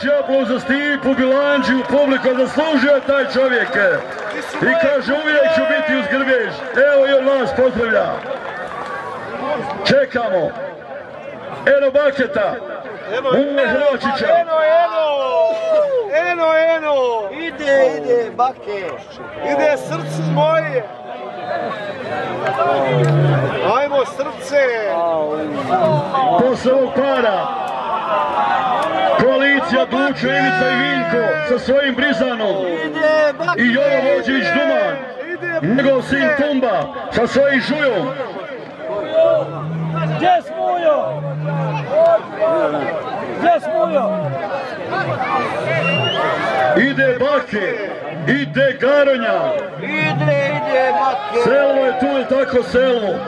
veći aplauz za Stipu Bilanđiju, publiko zaslužio je taj čovjek. I kaže uvijek ću biti uz Grbež. Evo i on vas pozdravlja. Čekamo. Eno Baketa. Mumo Hrvačića. Eno, eno! Eno, eno! Ide, ide, bake. Ide srce moje! Ajmo srce! Posle ovog para. Koalicija Dučo, Ivica i Vinko sa svojim Brizanom. I Jovo Vođević Duman. Njegov sin Tumba sa svojim Žujom. Gdje smujo? Gdje smujo? Ide Bake. Ide Garonja. Ide, ide, bake. Selmo je tu i tako smujo?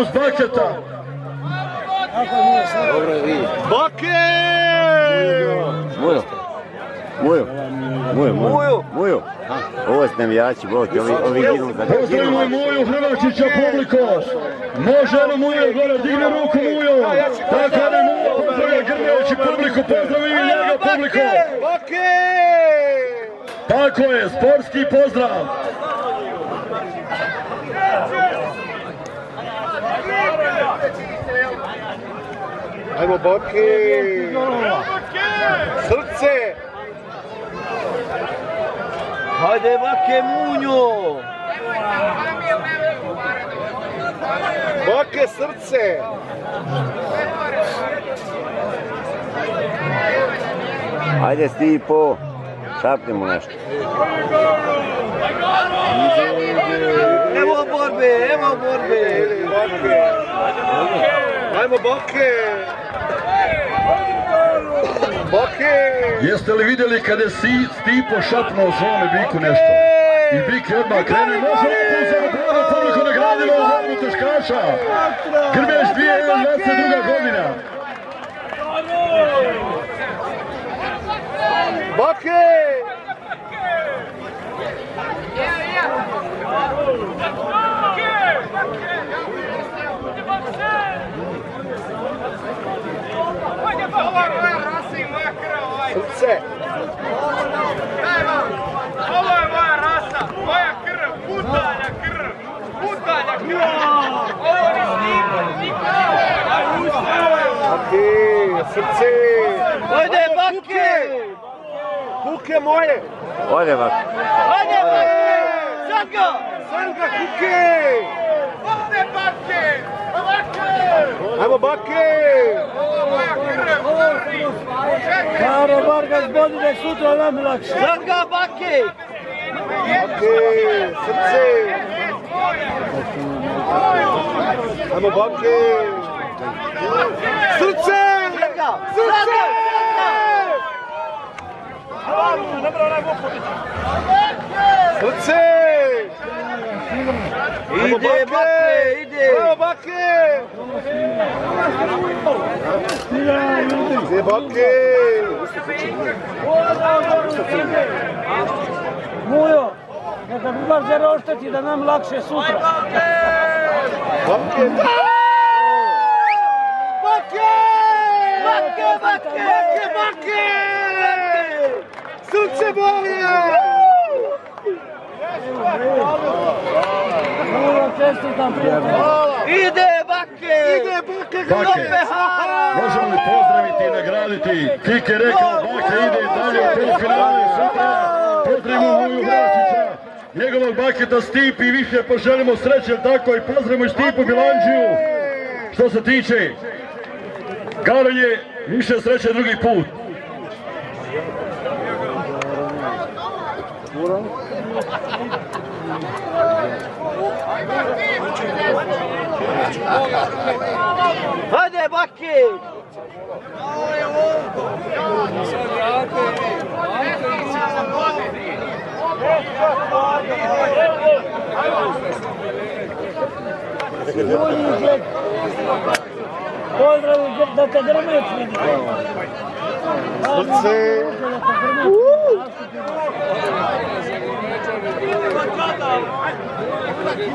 Uz Baketa. Bake! Mujo. Mujo. Mujo, Mujo. Mujo. Ovo su navijači, Bog, ovi, ovi ginu za Pozdravimo i Muju Hrvačića publiko. Može ono Mujo, gore digne ruku Mujo. Tako ne Mujo, pozdravlja Grmevići publiku, i njega publiko. Bake! Tako je, sportski pozdrav. Ajmo Bake! Srce! Hajde, bake, munjo. Bake srce! Ajde, Stipo. Šapnemo nešto. Evo borbe, evo borbe. Bake! Ajmo Bake! Jeste li vidjeli kada je Si- Stipo šapnuo svome biku nešto? I bik je odmah krenuo. Može ovo za bravo publiku nagradilo Zornu Teškaša. Grmeš 2022. godina. Bake! Srce! Ovo je moja rasa, moja krv, putalja krv, putalja krv. Ovo ni snima, niko Bake! Srce! Hajde, bake. Kuke moje! Ode, bak. Hajde, bake. Sad ga. Sanga kuke! Ovdje bake, bake. Ajmo Bake! Ovo je moja krv, krvi. Čekaj, Karo Vargas bodi da je sutra nam lakše. Sad ga, bake. Bake! Srce! Ajmo Bake! Srce! Sad ga. Sad ga. Srce! Ajmo Ide, bake, ide. Bake! Ide Bake! Mujo, neka Bugarzer ošteti da nam lakše sutra. Bake, bake. Bake, Bake! Srce moje! Mujo, čestitam prijatelj. Ide, bake. Ide Bake! Bake. Možemo li pozdraviti i nagraditi? Kik je rekao, Bake ide dalje u polufinale sutra. Pozdravimo Muju Hrvačića, njegovog baketa Stipi i više poželimo sreće, tako i pozdravimo i Stipu Bilanđiju. Što se tiče Garonje, više sreće drugi put. Hajde, bake. Pozdrav da te grmec vidi. Srce! Aha! Oh,